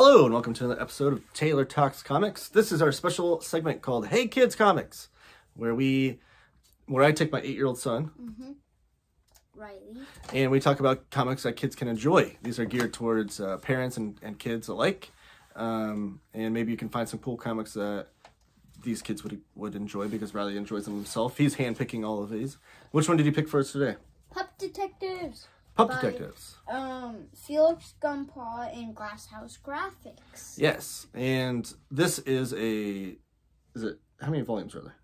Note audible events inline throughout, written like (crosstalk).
Hello and welcome to another episode of Taylor Talks Comics. This is our special segment called Hey Kids Comics, where we where I take my 8-year-old son Riley. and we talk about comics that kids can enjoy. These are geared towards uh, parents and, and kids alike. Um, and maybe you can find some cool comics that these kids would would enjoy because Riley enjoys them himself. He's handpicking all of these. Which one did you pick for us today? Pup Detectives. Pup Detectives. Um, Felix Gumpaw and Glasshouse Graphics. Yes, and this is a is it how many volumes are there?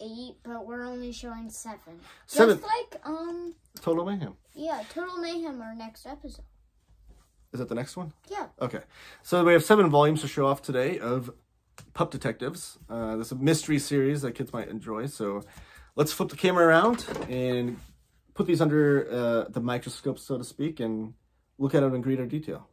Eight, but we're only showing seven. Seven. Just like, um, Total Mayhem. yeah, Total Mayhem, our next episode. Is that the next one? Yeah. Okay. So we have seven volumes to show off today of Pup Detectives. Uh, this is a mystery series that kids might enjoy. So let's flip the camera around and put these under uh, the microscope, so to speak, and look at them in greater detail.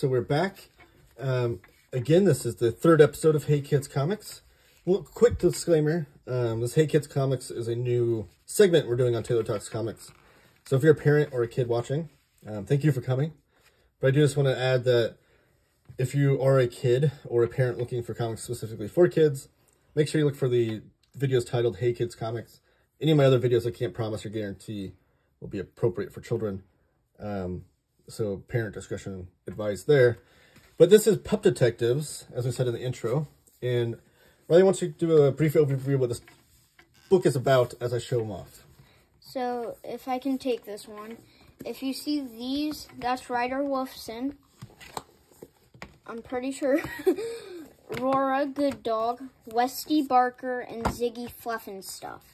So we're back. Um, again, this is the third episode of Hey Kids Comics. Well, quick disclaimer: um, this Hey Kids Comics is a new segment we're doing on Taylor Talks Comics. So if you're a parent or a kid watching, um, thank you for coming. But I do just want to add that if you are a kid or a parent looking for comics specifically for kids, make sure you look for the videos titled Hey Kids Comics. Any of my other videos I can't promise or guarantee will be appropriate for children. Um, so parent discretion advised there. But this is Pup Detectives, as we said in the intro. And Riley wants to do a brief overview of what this book is about as I show them off. So, if I can take this one. If you see these, that's Ryder Wolfson. I'm pretty sure. (laughs) Rora Good Dog, Westy Barker, and Ziggy Fluffin Stuff.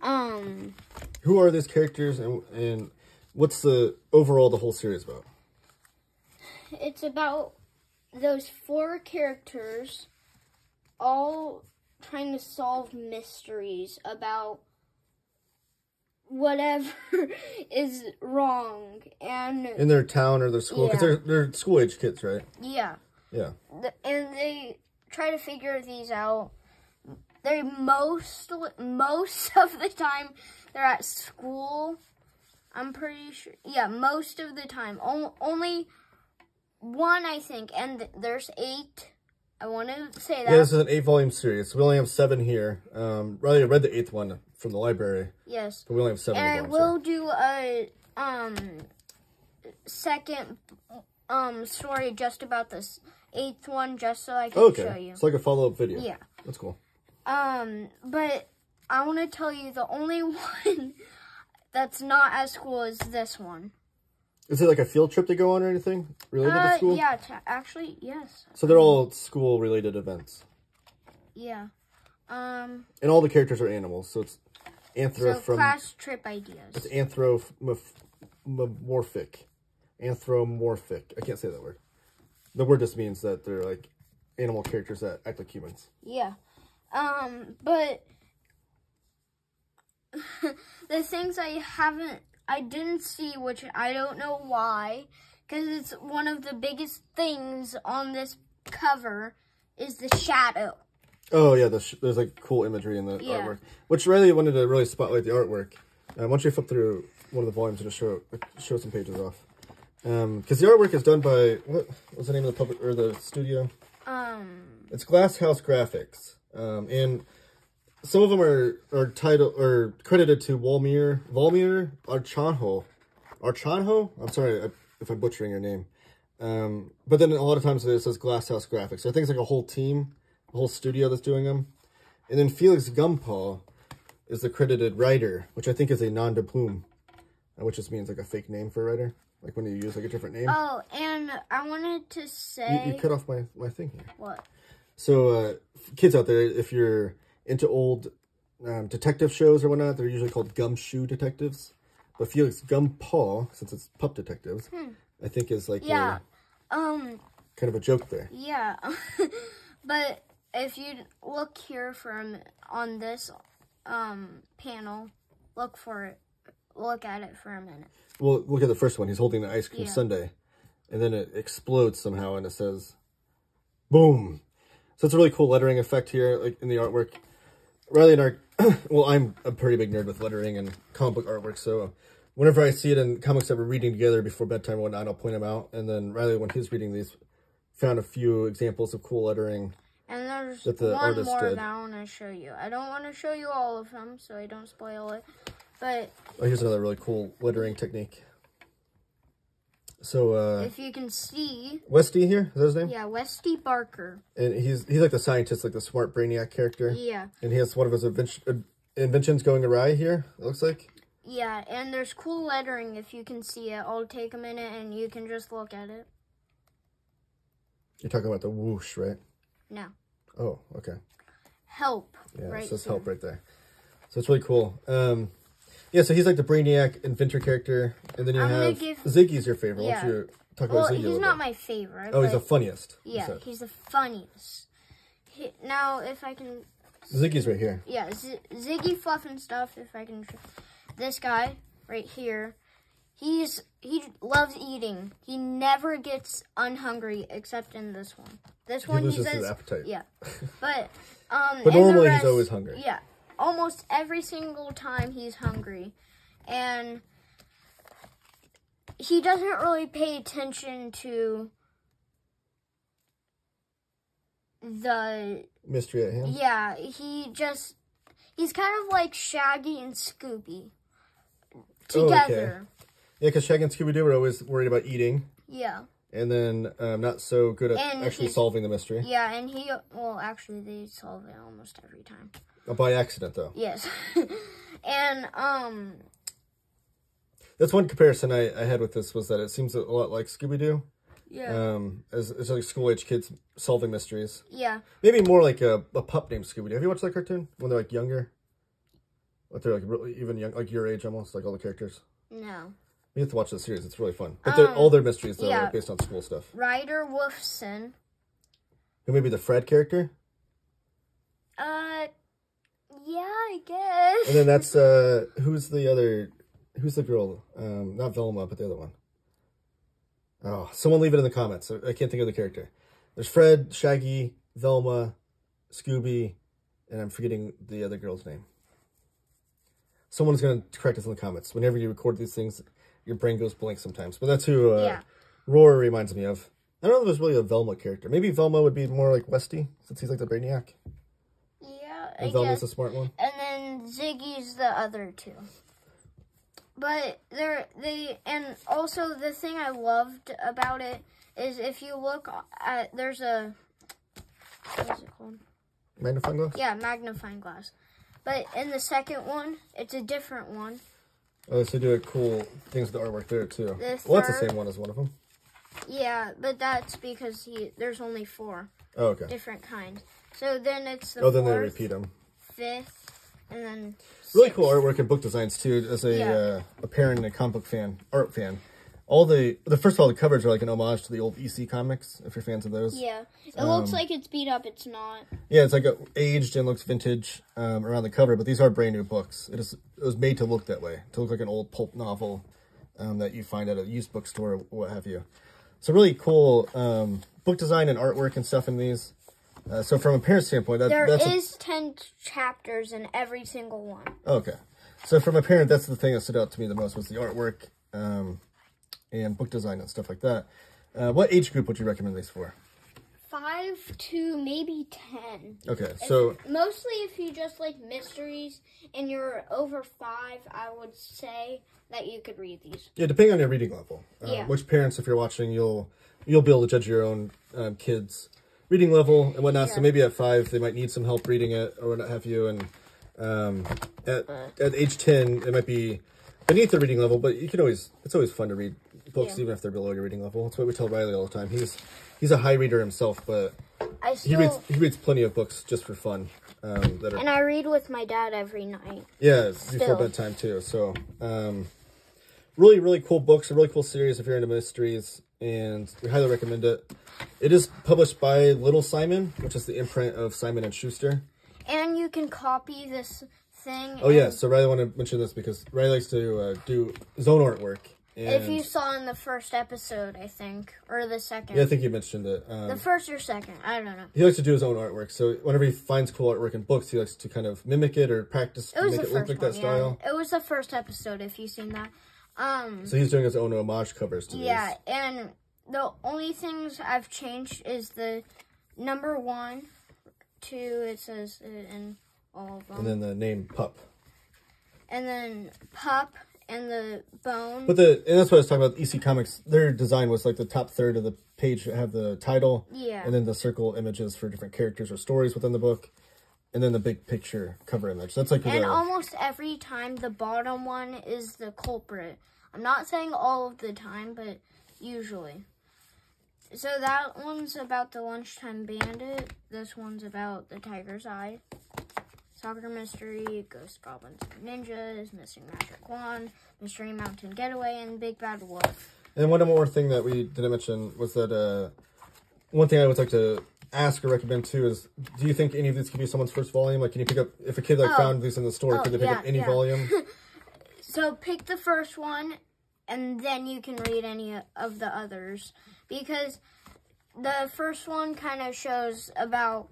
Um, Who are these characters and, and what's the overall the whole series about? it's about those four characters all trying to solve mysteries about whatever (laughs) is wrong and In their town or their school? Because Yeah. they're, they're school age kids, right? yeah Yeah. And they try to figure these out they most most of the time they're at school i'm pretty sure yeah most of the time o- only one i think and th- there's eight i want to say that Yeah, this is an eight volume series. We only have seven here. Um, Riley read the eighth one from the library, yes but we only have seven and i will do a um second um story just about this eighth one just so i can here. show Okay. you It's like a follow up video. yeah That's cool. Um, but I want to tell you the only (laughs) one that's not as cool as this one. Is it like a field trip to go on or anything related to Uh, school? yeah, actually, yes. So they're all school related events. Yeah. Um, And all the characters are animals. So it's anthro so from class trip ideas. it's anthropomorphic. Anthropomorphic. I can't say that word. The word just means that they're like animal characters that act like humans. Yeah. Um, but (laughs) the things I haven't, I didn't see, which I don't know why, because it's one of the biggest things on this cover, is the shadow. Oh yeah, the sh- there's like cool imagery in the Yeah. artwork, which Riley wanted to really spotlight the artwork. Uh, why don't you flip through one of the volumes and just show show some pages off? Because the artwork is done by what was the name of the public or the studio? Um, It's Glass House Graphics, um, and some of them are are title or credited to Walmir Volmir Archanho, Archanho. I'm sorry if I'm butchering your name, um, but then a lot of times it says Glasshouse Graphics. So I think it's like a whole team, a whole studio that's doing them, and then Felix Gumpaw is the credited writer, which I think is a nom de plume, which just means like a fake name for a writer, like when you use like a different name. oh, and I wanted to you, say you cut off my my thing here. what? So, uh, kids out there, if you're into old um, detective shows or whatnot, they're usually called gumshoe detectives. But Felix Gumpaw, since it's pup detectives, I think is like Hmm. Yeah. a, Um, kind of a joke there. Yeah, (laughs) but if you look here from on this um, panel, look for it. Look at it for a minute. Well, look at the first one. He's holding the ice cream Yeah. sundae, and then it explodes somehow, and it says, "Boom." So it's a really cool lettering effect here, like in the artwork. Riley and I, (clears throat) well, I'm a pretty big nerd with lettering and comic book artwork, so um, whenever I see it in comics that we're reading together before bedtime and whatnot, I'll point them out. And then Riley, when he's reading these, found a few examples of cool lettering. And there's That the one more did. that I want to show you. I don't want to show you all of them, so I don't spoil it. But Oh, here's another really cool lettering technique. So, uh, if you can see, Westy here, is that his name? yeah, Westy Barker. And he's he's like the scientist, like the smart brainiac character. Yeah, And he has one of his invention, uh, inventions going awry here, it looks like. yeah, and there's cool lettering if you can see it. I'll take a minute and you can just look at it. You're talking about the whoosh, right? No, Oh, okay. help. Yeah, right it says here. help right there. So it's really cool. Um, yeah, so he's like the brainiac inventor character. And then you I'm have give- Ziggy's your favorite. Why Yeah. don't you talk Well, about Ziggy he's not bit? my favorite. Oh, he's the funniest. yeah, he's the funniest. He, now, if I can Ziggy's right here. yeah, Z- Ziggy Fluff and stuff. If I can, this guy right here, he's he loves eating. He never gets unhungry except in this one. This He one he says, appetite. yeah, (laughs) but um, But normally he's always hungry. Yeah, almost every single time he's hungry, and he doesn't really pay attention to the Mystery at hand. yeah, he just he's kind of like Shaggy and Scooby Oh, okay. together. Yeah, because Shaggy and Scooby-Doo were always worried about eating. Yeah. And then um, not so good at And actually he's- solving the mystery. Yeah, and he well actually they solve it almost every time. Uh, By accident, though. Yes. (laughs) and um That's one comparison I, I had with this was that it seems a lot like Scooby-Doo. yeah. Um, as, as like school-age kids solving mysteries. yeah. Maybe more like a, a pup named Scooby-Doo. Have you watched that cartoon? When they're like younger? But they're like really even young, like your age almost, like all the characters. No. You have to watch the series. It's really fun. But they're, Um, all their mysteries, though, yeah. are based on school stuff. Ryder Wolfson. Who may be the Fred character? Uh yeah, I guess. And then that's, (laughs) uh, who's the other, who's the girl? Um, not Velma, but the other one. Oh, someone leave it in the comments. I can't think of the character. There's Fred, Shaggy, Velma, Scooby, and I'm forgetting the other girl's name. Someone's going to correct us in the comments. Whenever you record these things, your brain goes blank sometimes. But that's who uh, Yeah. Roar reminds me of. I don't know if there's really a Velma character. Maybe Velma would be more like Westy, since he's like the brainiac. yeah, I And Velma's guess. the smart one. and then Ziggy's the other two. But they're they and also the thing I loved about it is if you look at there's a what is it called? Magnifying glass? Yeah, magnifying glass. But in the second one, it's a different one. Oh, so do a cool things with the artwork there, too. The well, that's the same one as one of them. Yeah, but that's because he there's only four Oh, okay. different kinds. So then it's the Oh, then they repeat them. fifth, and then Really cool artwork and book designs too. As a Yeah. uh, a parent and a comic book fan, art fan, all the the first of all the covers are like an homage to the old EC comics. If you're fans of those, yeah, it Um, looks like it's beat up. It's not. yeah, it's like a, aged and looks vintage um, around the cover. But these are brand new books. It is it was made to look that way, to look like an old pulp novel um, that you find at a used bookstore or what have you. So really cool um, book design and artwork and stuff in these. Uh, so from a parent standpoint, that, There that's a- ten chapters in every single one. Okay. So from a parent, that's the thing that stood out to me the most was the artwork um, and book design and stuff like that. Uh, what age group would you recommend these for? Five to maybe ten. Okay, so Mostly if you just like mysteries and you're over five, I would say that you could read these. yeah, depending on your reading level, uh, Yeah. which parents, if you're watching, you'll you'll be able to judge your own um, kids' reading level and whatnot. So maybe at five they might need some help reading it or what have you, and um, at at age ten it might be beneath the reading level, but you can always it's always fun to read books Yeah. even if they're below your reading level. That's what we tell Riley all the time. He's he's a high reader himself, but I he reads he reads plenty of books just for fun. Um, that are and I read with my dad every night. yeah before bedtime too. So um, really really cool books, a really cool series if you're into mysteries. and we highly recommend it. It is published by Little Simon, which is the imprint of Simon and Schuster. And you can copy this thing. Oh yeah, so Riley want to mention this because Riley likes to uh, do his own artwork. And If you saw in the first episode, I think, or the second. yeah, I think you mentioned it. Um, the first or second, I don't know. he likes to do his own artwork. So whenever he finds cool artwork in books, he likes to kind of mimic it or practice It make it look first like one, that style. yeah. It was the first episode, if you've seen that. Um, So he's doing his own homage covers to yeah, this. and the only things I've changed is the number one, two, it says in all of them. And then the name Pup. and then pup and the bone. But the and that's what I was talking about. EC Comics, their design was like the top third of the page have the title, yeah. and then the circle images for different characters or stories within the book, and then the big picture cover image. That's like and the almost every time the bottom one is the culprit. I'm not saying all of the time, but usually. So that one's about the lunchtime bandit. This one's about the tiger's eye. Soccer mystery, ghost goblins and ninjas, missing magic wand, mystery mountain getaway, and big bad wolf. And one more thing that we didn't mention was that uh, one thing I would like to ask or recommend too is, do you think any of these could be someone's first volume? Like, can you pick up if a kid like Oh. found these in the store, Oh, could they pick yeah, up any yeah. volume? (laughs) So pick the first one, and then you can read any of the others because the first one kind of shows about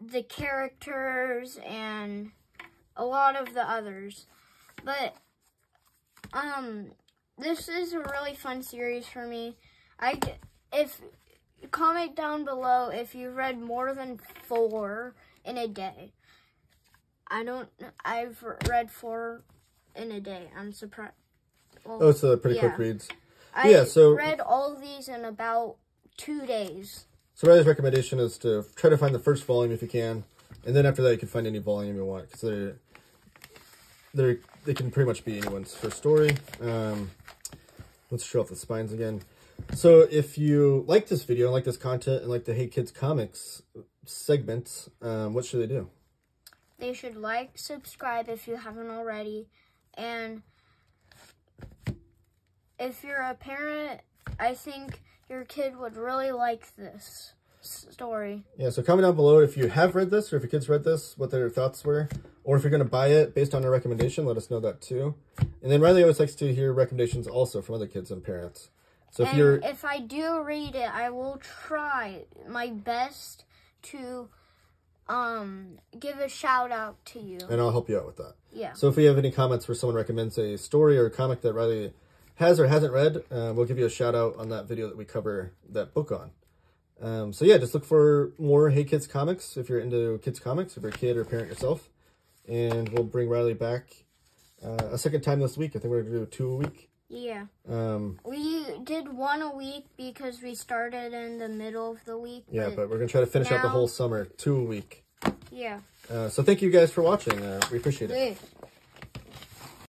the characters and a lot of the others. But um, this is a really fun series for me. I if comment down below if you've read more than four in a day. I don't. I've read four in a day. I'm surprised. Well, Oh, it's a pretty Yeah. quick reads. I yeah, so- read all these in about two days. So Riley's recommendation is to try to find the first volume if you can, and then after that you can find any volume you want because they're they they can pretty much be anyone's first story. Um, let's show off the spines again. So if you like this video and like this content and like the Hey Kids Comics segment, um, what should they do? They should like, subscribe if you haven't already, and if you're a parent, I think your kid would really like this story. Yeah, so comment down below if you have read this or if your kids read this, what their thoughts were. Or if you're going to buy it based on a recommendation, let us know that too. And then Riley always likes to hear recommendations also from other kids and parents. So if and you're if I do read it, I will try my best to um give a shout out to you. and I'll help you out with that. Yeah. So if we have any comments where someone recommends a story or a comic that Riley has or hasn't read, uh, we'll give you a shout out on that video that we cover that book on. Um, so yeah, just look for more Hey Kids comics if you're into kids comics, if you're a kid or a parent yourself. And we'll bring Riley back uh, a second time this week. I think we're going to do two a week. Yeah. Um, We did one a week because we started in the middle of the week. yeah, but we're going to try to finish out the whole summer, two a week. yeah. Uh, so thank you guys for watching. Uh, we appreciate it. Wait.